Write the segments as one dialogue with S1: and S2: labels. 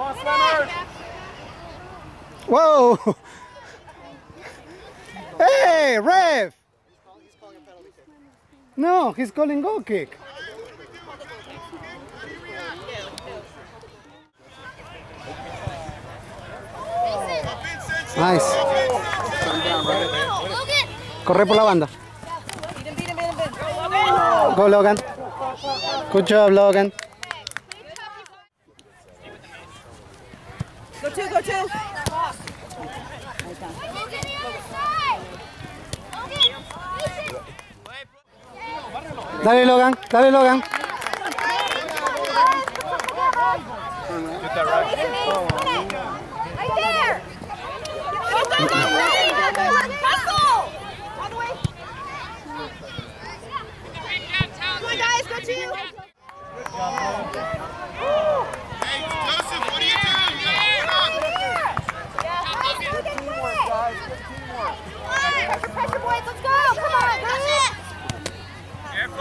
S1: on,
S2: Slimmer.
S3: Whoa! Hey, ref! No, he's calling goal kick. Nice. Corre por la banda. Go, Logan. Good job, Logan.
S1: Go two, go two.
S3: Dale, Logan. Dale, Logan.
S4: Right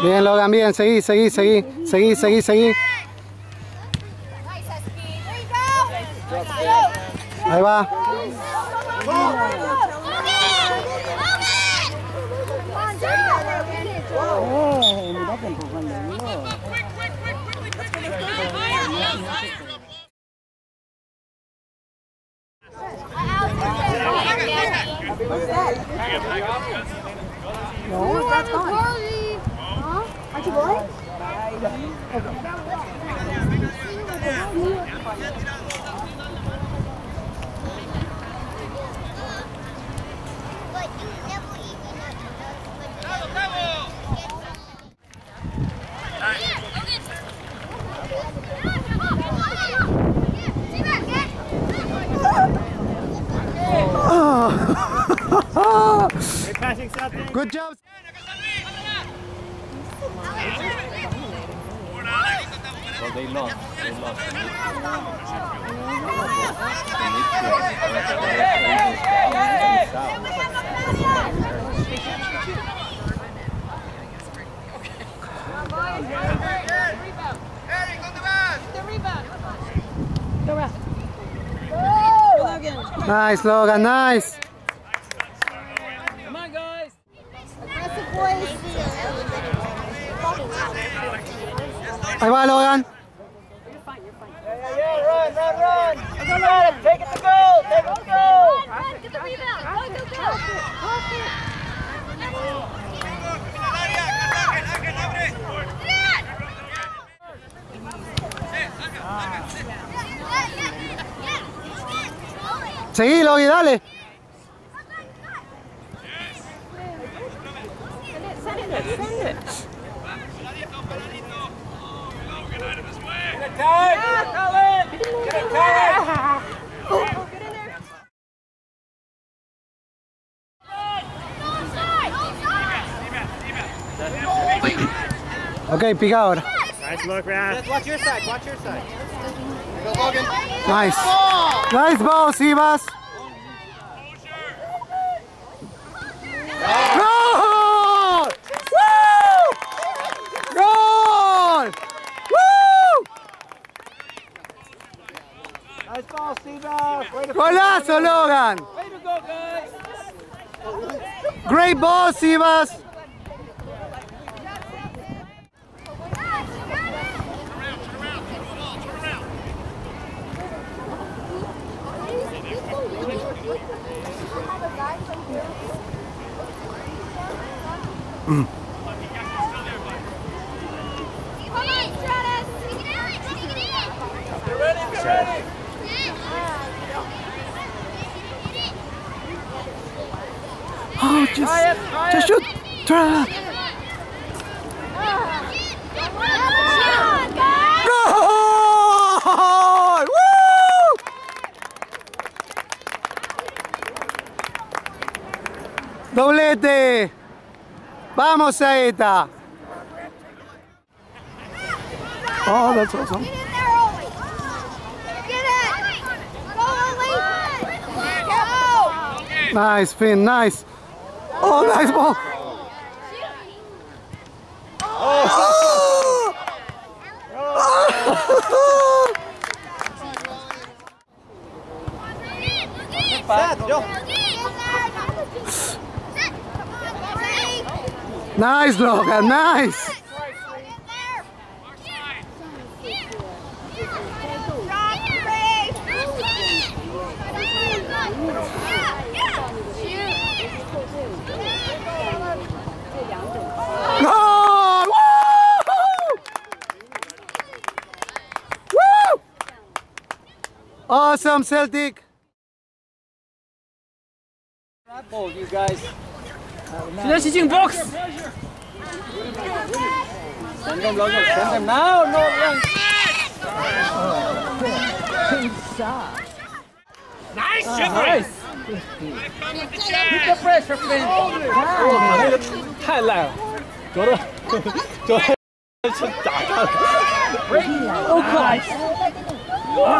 S3: Bien, Logan, bien. Seguí, seguí, seguí. Seguí, seguí, seguí. Ahí va.
S4: Aren't you
S3: Good job.
S5: Well, they lost. They lost.
S1: Go, Logan.
S3: Nice, Logan, nice.
S1: Come on, guys.
S3: Ahí va, Logan.
S2: Yeah, yeah, yeah. Run, run, run. Come at. Take it to goal. Take it to goal.
S4: Get the rebound. Go, go, go.
S3: Seguí, Logan, dale.
S2: Get it tight. Colin. Get it tight.
S3: Ok, pica ahora.
S2: Nice look, Raf.
S6: Watch your side, watch your side. Go, Logan.
S3: Nice. Nice ball, Sivas. Goal! Woo! Goal! Woo!
S2: Nice ball, Steve. Way to
S3: Golazo, Logan.
S2: Way to go, guys.
S3: Great ball, Sivas. Oh, just, just shoot. Try. Goal! Woo! Doblete. Vamos, Saita. Oh, that's awesome.
S4: Get in there, Ollie. Get it. Go, Ollie. Go.
S3: Nice, Finn, nice. Oh, nice ball. Nice, Logan, nice. Goal! Woo! Woo! Awesome, Celtic.
S2: Ball, you guys.
S1: 现在是进 box。
S2: Send them, Logan. Send them now. No, run.
S1: Nice. Nice.
S2: Keep the pressure, Finn.
S5: 太烂了，觉得觉得是打他了。
S3: Ah,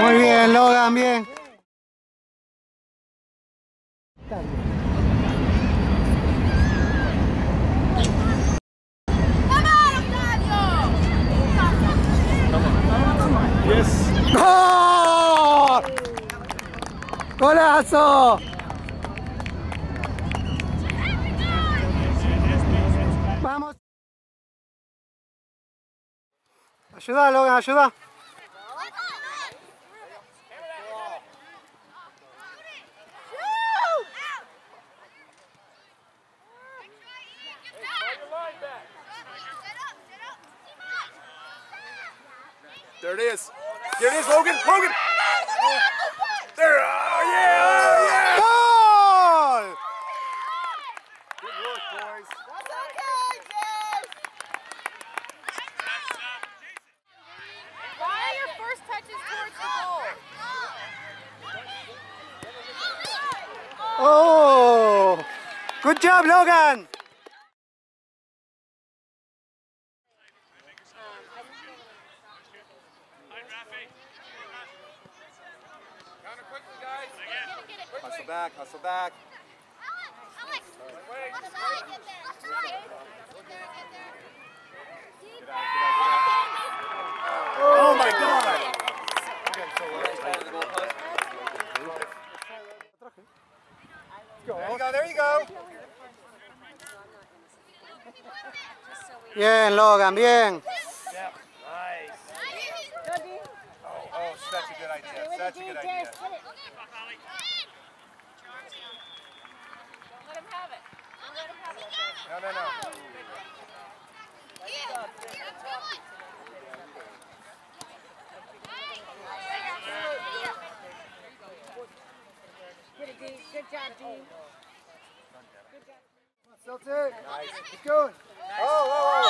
S3: muy bien, Logan, bien. ¡Golazo! Vamos. Ayuda, Logan, ayuda.
S6: There it is. There it is, Logan. Logan. There. Oh, yeah. oh Yeah.
S3: ¡Gol!
S6: Good work, boys. That's okay, James.
S4: Why are your first touches towards the goal?
S3: Oh! Good job, Logan!
S6: Hustle back. Hustle back. Oh my God. There you go. There you go.
S3: Bien, Logan, bien. Celtic. Nice. Keep going. Oh, oh,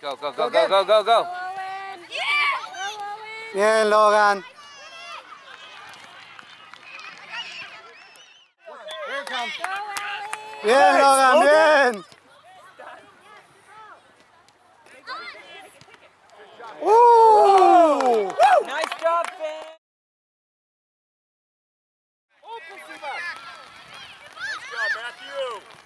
S5: Go go go go go go go.
S4: Owen. Yeah.
S3: Logan.
S6: Here it comes.
S3: Bien, Logan, bien. Woo!
S6: Matthew.